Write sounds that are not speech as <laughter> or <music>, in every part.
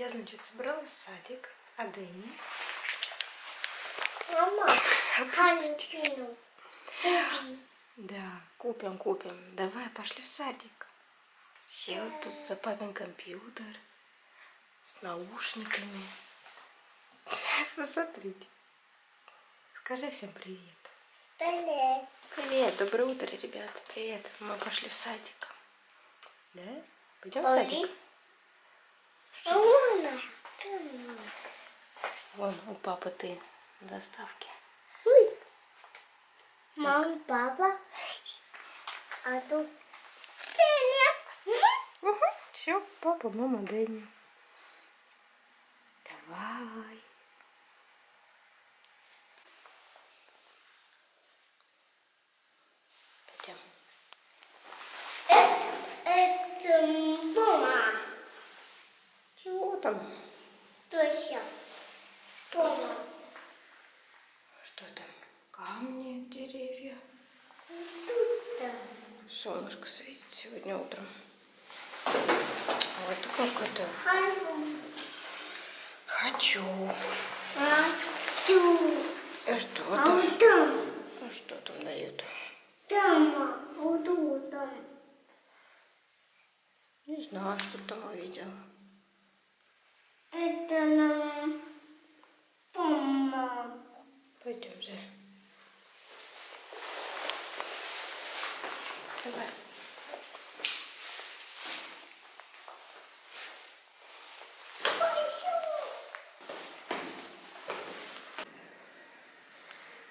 Я, значит, собралась в садик, а Дэнни... Мама, Ханкину, купи. Да, купим, купим. Давай, пошли в садик. Сел тут за папин компьютер с наушниками. <laughs> Посмотрите. Скажи всем привет. Привет. Привет, доброе утро, ребята. Привет. Мы пошли в садик. Да? Пойдем в садик? Вон у папы ты. Ой. Мама, папа. А тут Финя. Угу. Все, папа, мама, Дэнни. Давай. Пойдем. Это Бома. Чего там? Точно. Бома. Что там? Камни, деревья. Тут там. Солнышко светит сегодня утром. Вот как это. Ханкин. Хочу. А тут. А что А там? вот там. А что там дают? Там. а Вот там. Не знаю, что там увидела. Это нам помог. Пойдем, Зай. Давай.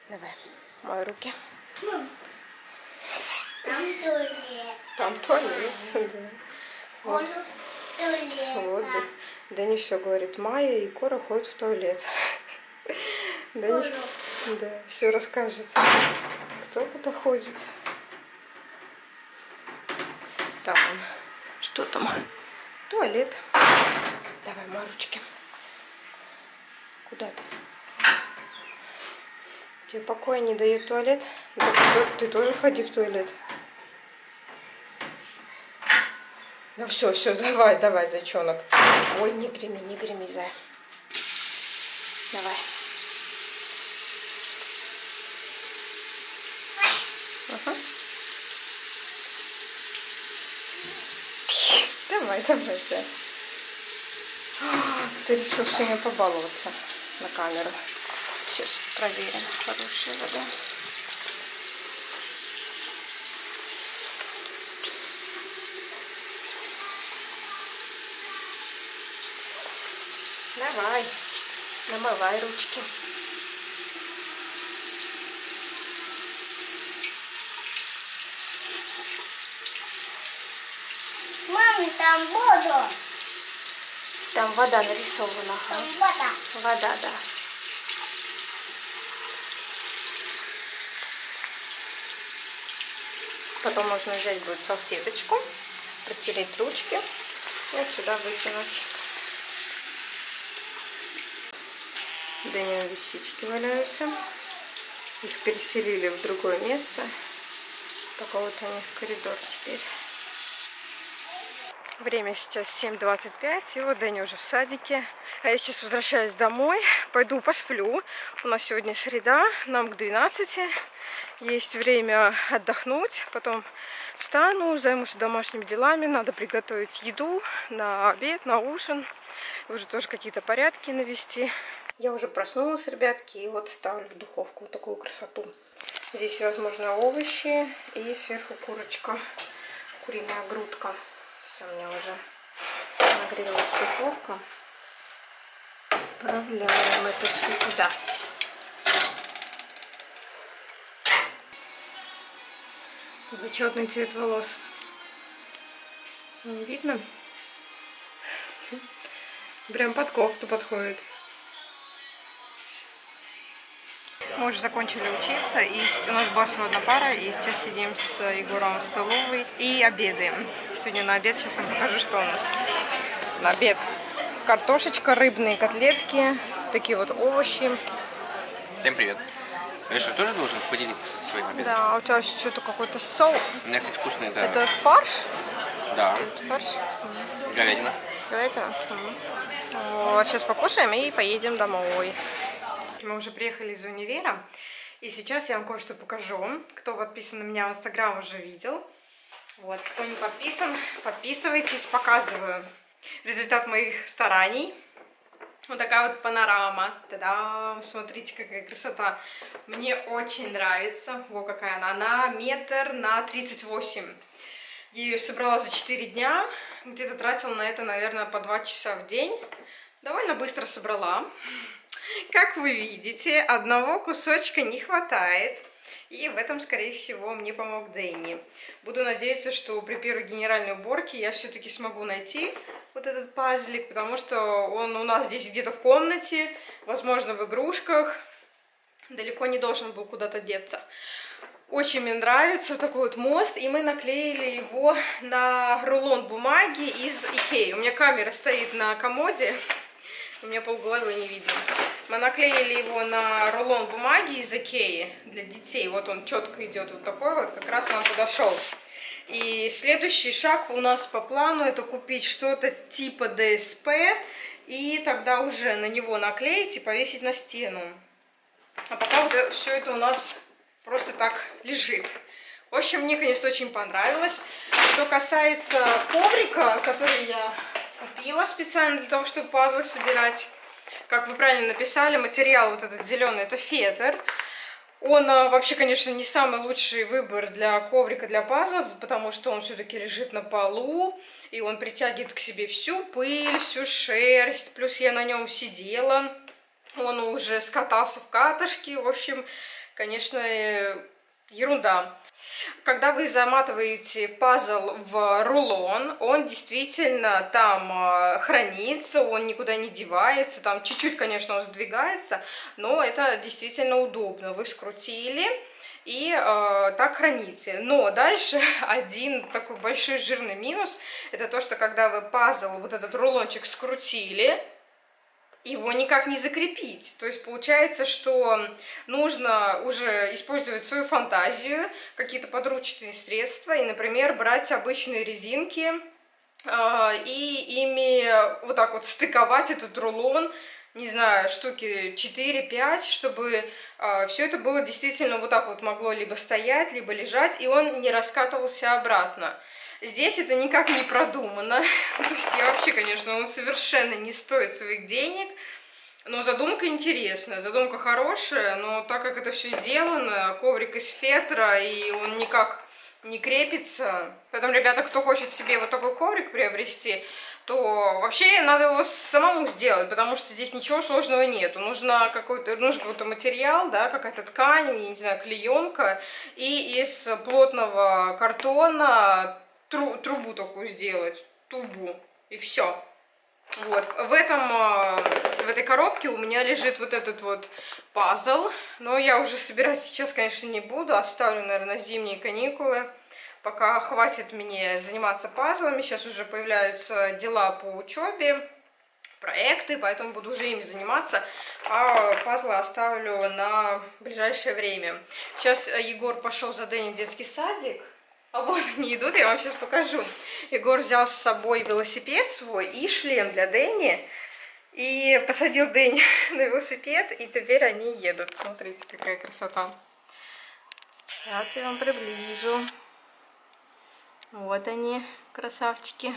Давай. Мои руки. Мам, Там туалет. Там туалет. Да. Туалет. Вот, да. Дани все говорит, Майя и Кора ходят в туалет. Дани, <laughs> да, все расскажет. Кто куда ходит. Там он. Что там? Туалет. Давай, мои ручки. Куда ты? Тебе покоя не дает туалет? Да ты, ты тоже ходи в туалет. Ну все, все, давай, давай, зайчонок. Ой, не греми, не греми, зай. Давай. Ага. Давай, давай, зай. А, Ты решил сегодня побаловаться на камеру. Сейчас проверим, хорошая вода. Давай, намывай ручки. Мама, там воду. Там вода нарисована. Там вода. Вода, да. Потом можно взять будет салфеточку, протереть ручки и вот сюда выкинуть. Дэнин вещички валяются. Их переселили в другое место. Такой вот у них коридор теперь. Время сейчас 7.25, и вот Дэнни уже в садике. А я сейчас возвращаюсь домой, пойду посплю. У нас сегодня среда, нам к 12. Есть время отдохнуть, потом встану, займусь домашними делами. Надо приготовить еду на обед, на ужин. Уже тоже какие-то порядки навести. Я уже проснулась, ребятки, и вот ставлю в духовку вот такую красоту. Здесь возможно овощи и сверху курочка, куриная грудка. Все, у меня уже нагрелась духовка. Отправляем это все туда. Зачетный цвет волос. Видно? Прям под кофту подходит. Уже закончили учиться, и у нас была всего одна пара, и сейчас сидим с Егором в столовой и обедаем. Сегодня на обед, сейчас вам покажу, что у нас. На обед картошечка, рыбные котлетки, такие вот овощи. Всем привет. Я что, тоже должен поделиться своим обедом? Да, а у тебя еще что-то какой-то соус. У меня, кстати, вкусный, да. Это фарш? Да, Это фарш? говядина. Говядина? Мгм. Вот, сейчас покушаем и поедем домой. Мы уже приехали из универа, и сейчас я вам кое-что покажу. Кто подписан на меня в Инстаграм, уже видел. Вот, кто не подписан, подписывайтесь, показываю результат моих стараний. Вот такая вот панорама. Та-дам! Смотрите, какая красота. Мне очень нравится. Во, какая она. Она метр на 38. Я ее собрала за 4 дня. Где-то тратила на это, наверное, по 2 часа в день. Довольно быстро собрала. Как вы видите, одного кусочка не хватает. И в этом, скорее всего, мне помог Дэнни. Буду надеяться, что при первой генеральной уборке я все-таки смогу найти вот этот пазлик, потому что он у нас здесь где-то в комнате, возможно, в игрушках. Далеко не должен был куда-то деться. Очень мне нравится такой вот мост, и мы наклеили его на рулон бумаги из Икеи. У меня камера стоит на комоде, у меня полголовы не видно. Мы наклеили его на рулон бумаги из Икеи для детей. Вот он четко идет вот такой вот, как раз нам подошел. И следующий шаг у нас по плану это купить что-то типа ДСП и тогда уже на него наклеить и повесить на стену. А пока вот все это у нас просто так лежит. В общем, мне, конечно, очень понравилось. Что касается коврика, который я купила специально для того, чтобы пазлы собирать, как вы правильно написали, материал вот этот зеленый, это фетр. Он а, вообще, конечно, не самый лучший выбор для коврика для пазлов, потому что он все-таки лежит на полу, и он притягивает к себе всю пыль, всю шерсть, плюс я на нем сидела, он уже скатался в катышки, в общем, конечно, э, ерунда. Когда вы заматываете пазл в рулон, он действительно там а, хранится, он никуда не девается, там чуть-чуть, конечно, он сдвигается, но это действительно удобно. Вы скрутили, и э, так храните. Но дальше <laughs> один такой большой жирный минус, это то, что когда вы пазл, вот этот рулончик скрутили, его никак не закрепить. То есть получается, что нужно уже использовать свою фантазию, какие-то подручные средства, и, например, брать обычные резинки э, и ими вот так вот стыковать этот рулон, не знаю, штуки 4-5, чтобы э, все это было действительно вот так вот могло либо стоять, либо лежать, и он не раскатывался обратно. Здесь это никак не продумано. <laughs> То есть я вообще, конечно, он совершенно не стоит своих денег. Но задумка интересная, задумка хорошая, но так как это все сделано, коврик из фетра, и он никак не крепится. Поэтому, ребята, кто хочет себе вот такой коврик приобрести, то вообще надо его самому сделать, потому что здесь ничего сложного нет. Нужно какой-то нужен какой-то материал, да, какая-то ткань, не знаю, клеенка, и из плотного картона тру трубу такую сделать, тубу, и все. Вот, в этом, а, в этой коробке у меня лежит вот этот вот пазл, но я уже собирать сейчас, конечно, не буду, оставлю, наверное, на зимние каникулы, пока хватит мне заниматься пазлами, сейчас уже появляются дела по учебе, проекты, поэтому буду уже ими заниматься, а пазлы оставлю на ближайшее время. Сейчас Егор пошел за Дэнни в детский садик, а вот они идут, я вам сейчас покажу. Егор взял с собой велосипед свой и шлем для Дэнни. И посадил Дэнни <laughs> на велосипед, и теперь они едут. Смотрите, какая красота. Сейчас я вам приближу. Вот они, красавчики.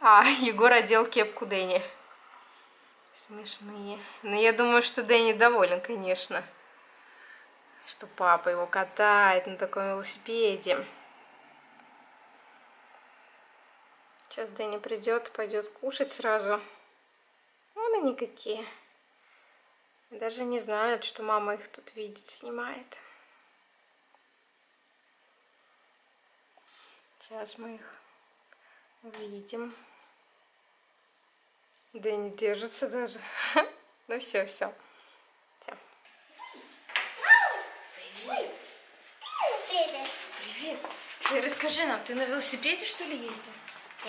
А, <laughs> Егор одел кепку Дэнни. Смешные. Но я думаю, что Дэнни доволен, конечно что папа его катает на таком велосипеде. Сейчас Дэнни придет, пойдет кушать сразу. Вон они какие. Даже не знают, что мама их тут видит, снимает. Сейчас мы их увидим. Дэнни держится даже. <laughs> Ну все, все. Привет. Ты расскажи нам, ты на велосипеде что ли ездил?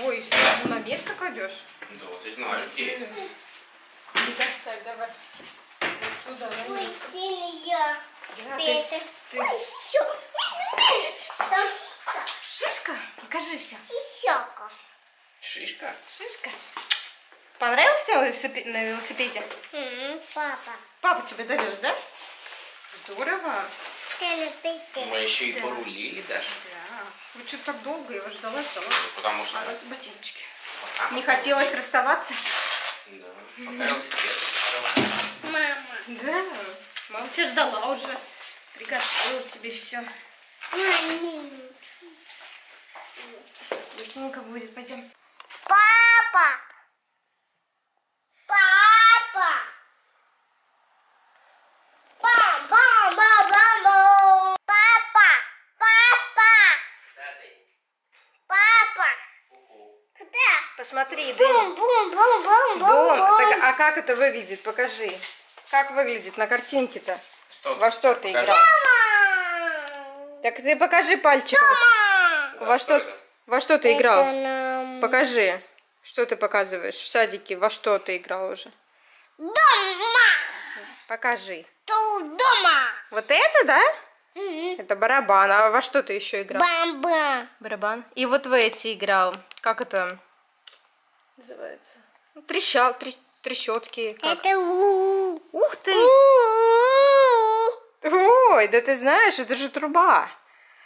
Ой, сразу на место кладешь? Да, ты знаешь, где. Не доставь, давай. Вот туда, на Ой, место. я. Да, ты, Петя. ты... Ой. Там Шишка, покажи все. Шишка. Шишка. Понравилось тебе на велосипе- на велосипеде? М, Папа. Папа тебя довез, да? Здорово. Мы еще и порулили даже. Да. Вы что так долго? Вас ждала, ждала. Потому что... А раз ботиночки. А, Не хотелось расставаться? Да. Пока. Мама. Да. Мама тебя ждала уже. Приготовила тебе все. Вкусненько будет, пойдем. Папа. Куда? Посмотри, Дэнни. Бум, бум, бум, бум, бум, Дом. бум. Так, а как это выглядит? Покажи. Как выглядит на картинке-то? Во что ты Покажи. играл? Мама. Так ты покажи пальчиком. Мама. Во что, это? во что ты играл? Нам Покажи. Что ты показываешь в садике? Во что ты играл уже? Дома. Покажи. Тут дома. Вот это, да? Это барабан. А во что ты еще играл? Бамба. Барабан. И вот в эти играл. Как это называется? Ну, Трещал, трещ- трещотки. Как? Это у. Ух ты! Ой, да ты знаешь, это же труба.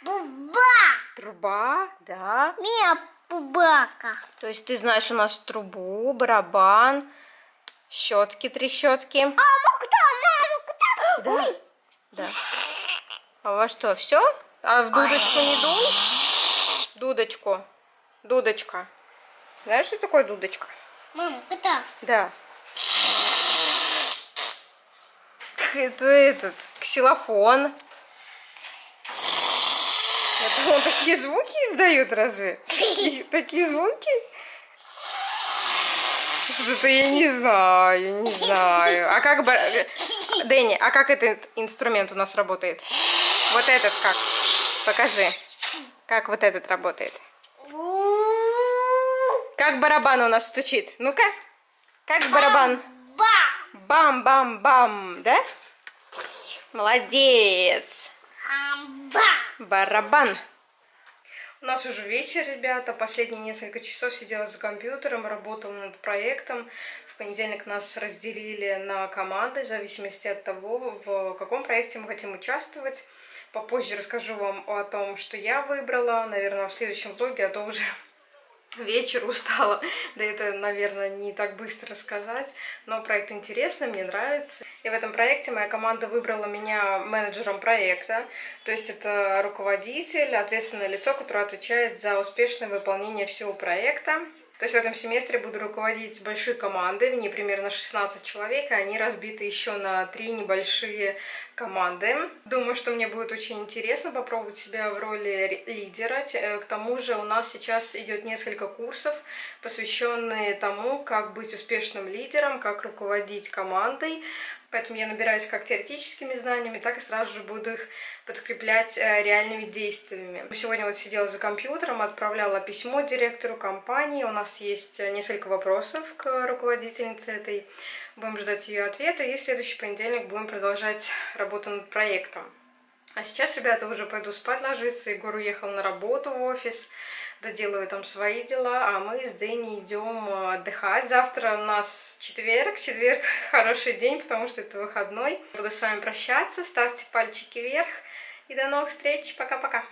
Буба. Труба, да. Меня бубака. То есть ты знаешь у нас трубу, барабан, щетки, трещотки. Мама, куда? Мама, куда? Да. Да. А во что, все? А в дудочку не дул? Дудочку. Дудочка. Знаешь, что такое дудочка? Мама, куда? Да. Это этот, ксилофон. Это он такие звуки издает разве? Такие, такие звуки? Это я не знаю, не знаю. А как бы... Дэнни, а как этот инструмент у нас работает? Вот этот как? Покажи. Как вот этот работает? Как барабан у нас стучит? Ну-ка. Как барабан? Ба. Бам-бам-бам, да? Молодец. Барабан. У нас уже вечер, ребята. Последние несколько часов сидела за компьютером, работала над проектом. В понедельник нас разделили на команды в зависимости от того, в каком проекте мы хотим участвовать. Попозже расскажу вам о том, что я выбрала, наверное, в следующем влоге, а то уже вечер <laughs> устала. Да это, наверное, не так быстро сказать. Но проект интересный, мне нравится. И в этом проекте моя команда выбрала меня менеджером проекта. То есть это руководитель, ответственное лицо, которое отвечает за успешное выполнение всего проекта. То есть в этом семестре буду руководить большой командой, в ней примерно 16 человек, и они разбиты еще на три небольшие команды. Думаю, что мне будет очень интересно попробовать себя в роли лидера. Т- К тому же у нас сейчас идет несколько курсов, посвященные тому, как быть успешным лидером, как руководить командой. Поэтому я набираюсь как теоретическими знаниями, так и сразу же буду их подкреплять э, реальными действиями. Сегодня вот сидела за компьютером, отправляла письмо директору компании. У нас есть э, несколько вопросов к руководительнице этой. Будем ждать ее ответа. И в следующий понедельник будем продолжать работу над проектом. А сейчас, ребята, уже пойду спать ложиться. Егор уехал на работу в офис. Доделаю там свои дела, а мы с Дэнни идем э, отдыхать. Завтра у нас четверг. Четверг <laughs> хороший день, потому что это выходной. Буду с вами прощаться. Ставьте пальчики вверх. И до новых встреч. Пока-пока.